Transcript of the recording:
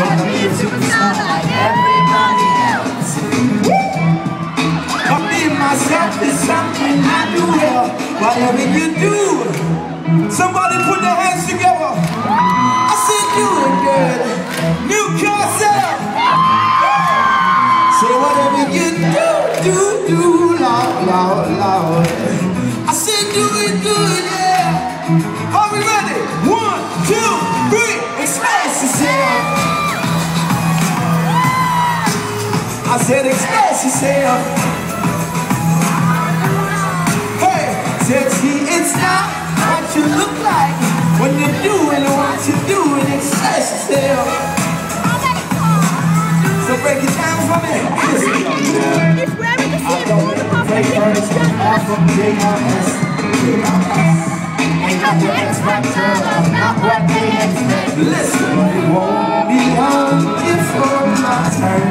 To be a superstar like everybody else. But myself is something I do well. Whatever you do, somebody put their hands together. I said do it. New concept. Say whatever you do, do, do, loud, loud, loud. I said do it yeah. I said express yourself. Hey, said see, it's not what you look like when you're doing what you're doing. Express yourself. So break it down for me. Listen. It's wherever the I same don't water make pump the fake first off from JRS. Ain't got the X factor, not what they expect. Listen, it won't be before my turn